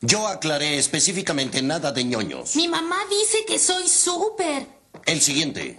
Yo aclaré específicamente nada de ñoños. Mi mamá dice que soy súper. El siguiente.